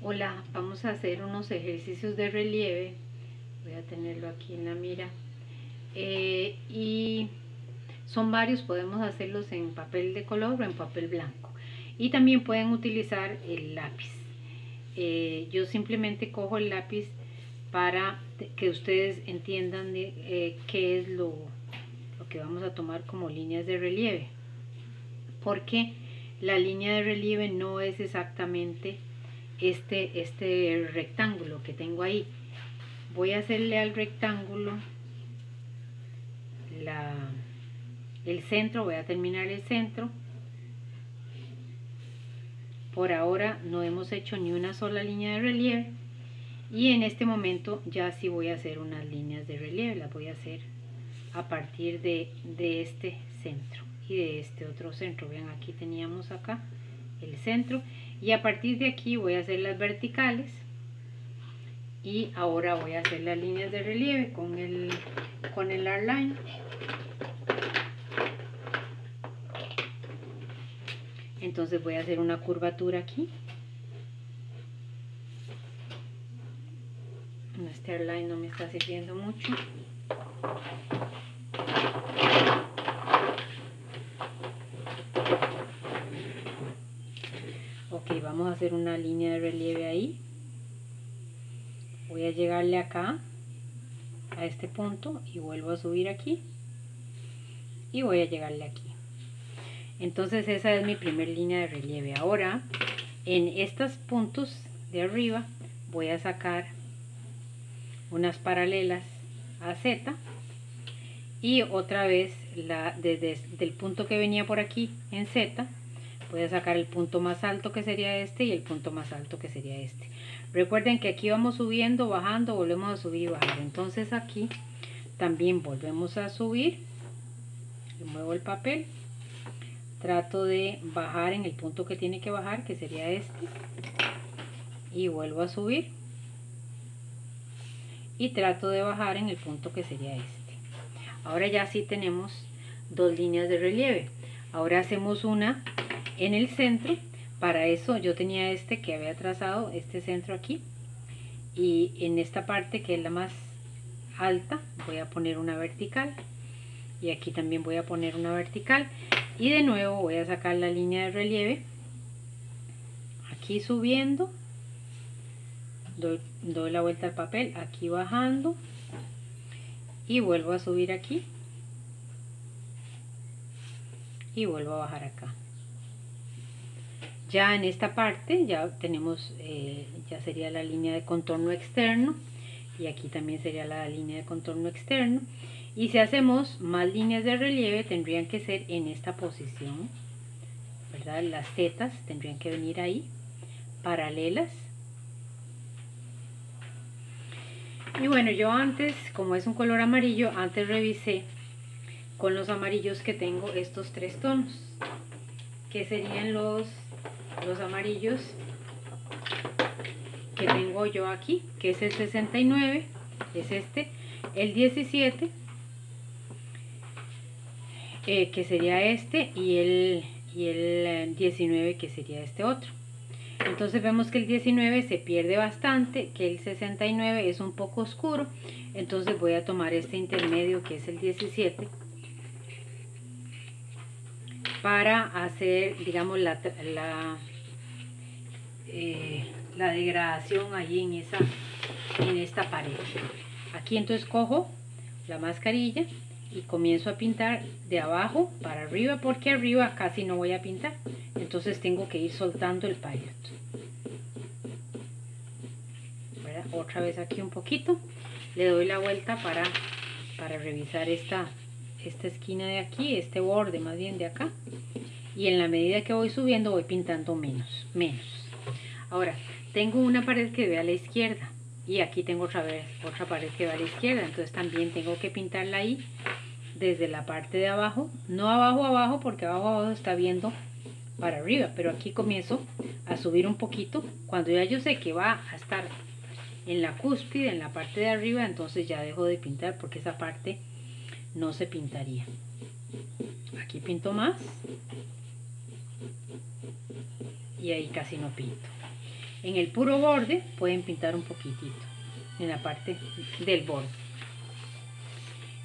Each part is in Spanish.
Hola, vamos a hacer unos ejercicios de relieve. Voy a tenerlo aquí en la mira. Eh, y son varios, podemos hacerlos en papel de color o en papel blanco. Y también pueden utilizar el lápiz. Eh, yo simplemente cojo el lápiz para que ustedes entiendan eh, qué es lo que vamos a tomar como líneas de relieve. Porque la línea de relieve no es exactamente este, este rectángulo que tengo ahí. Voy a hacerle al rectángulo la, el centro, voy a terminar el centro. Por ahora no hemos hecho ni una sola línea de relieve y en este momento ya sí voy a hacer unas líneas de relieve, las voy a hacer a partir de, de este centro y de este otro centro. Vean, aquí teníamos acá el centro y a partir de aquí voy a hacer las verticales y ahora voy a hacer las líneas de relieve con el, con el line entonces voy a hacer una curvatura aquí. Este line no me está sirviendo mucho vamos a hacer una línea de relieve ahí. Voy a llegarle acá a este punto y vuelvo a subir aquí. Y voy a llegarle aquí. Entonces esa es mi primer línea de relieve. Ahora en estos puntos de arriba voy a sacar unas paralelas a Z y otra vez la, desde el punto que venía por aquí en Z voy a sacar el punto más alto que sería este y el punto más alto que sería este. Recuerden que aquí vamos subiendo bajando volvemos a subir y bajar. Entonces aquí también volvemos a subir. Muevo el papel. Trato de bajar en el punto que tiene que bajar que sería este. Y vuelvo a subir. Y trato de bajar en el punto que sería este. Ahora ya sí tenemos dos líneas de relieve. Ahora hacemos una en el centro. Para eso yo tenía este que había trazado, este centro aquí. Y en esta parte que es la más alta voy a poner una vertical. Y aquí también voy a poner una vertical. Y de nuevo voy a sacar la línea de relieve. Aquí subiendo. Doy, doy la vuelta al papel. Aquí bajando. Y vuelvo a subir aquí. Y vuelvo a bajar acá. Ya en esta parte ya tenemos, eh, ya sería la línea de contorno externo y aquí también sería la línea de contorno externo. Y si hacemos más líneas de relieve tendrían que ser en esta posición, ¿verdad? Las setas tendrían que venir ahí, paralelas. Y bueno, yo antes, como es un color amarillo, antes revisé con los amarillos que tengo estos tres tonos, que serían los los amarillos que tengo yo aquí, que es el 69, es este, el 17, eh, que sería este, y el, y el 19, que sería este otro. Entonces vemos que el 19 se pierde bastante, que el 69 es un poco oscuro, entonces voy a tomar este intermedio que es el 17 para hacer, digamos, la, la, eh, la degradación ahí en, esa, en esta pared. Aquí entonces cojo la mascarilla y comienzo a pintar de abajo para arriba porque arriba casi no voy a pintar. Entonces tengo que ir soltando el palito. Otra vez aquí un poquito. Le doy la vuelta para, para revisar esta, esta esquina de aquí, este borde más bien de acá. Y en la medida que voy subiendo voy pintando menos, menos. Ahora, tengo una pared que ve a la izquierda y aquí tengo otra vez otra pared que va a la izquierda, entonces también tengo que pintarla ahí desde la parte de abajo, no abajo abajo porque abajo abajo está viendo para arriba, pero aquí comienzo a subir un poquito, cuando ya yo sé que va a estar en la cúspide, en la parte de arriba, entonces ya dejo de pintar porque esa parte no se pintaría. Aquí pinto más y ahí casi no pinto. En el puro borde pueden pintar un poquitito en la parte del borde.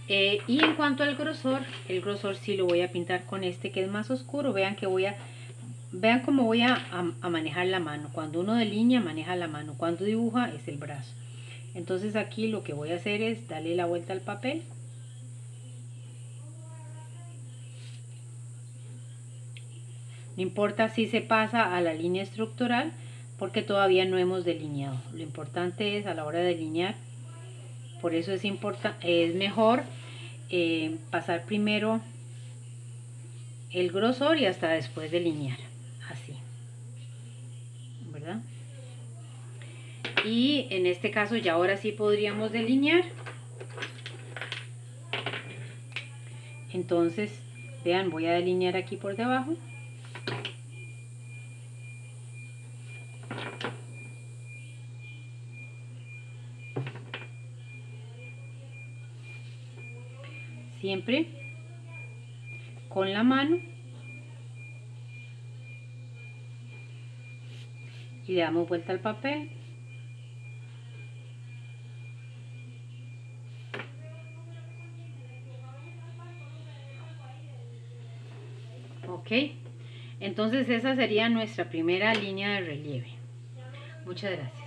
Eh, y en cuanto al grosor, el grosor sí lo voy a pintar con este que es más oscuro. Vean que voy a, vean cómo voy a, a manejar la mano. Cuando uno delinea, maneja la mano. Cuando dibuja, es el brazo. Entonces aquí lo que voy a hacer es darle la vuelta al papel. No importa si se pasa a la línea estructural porque todavía no hemos delineado. Lo importante es a la hora de delinear, por eso es, es mejor eh, pasar primero el grosor y hasta después delinear. Así. ¿Verdad? Y en este caso ya ahora sí podríamos delinear. Entonces, vean, voy a delinear aquí por debajo. Siempre con la mano y le damos vuelta al papel. Ok entonces esa sería nuestra primera línea de relieve. Muchas gracias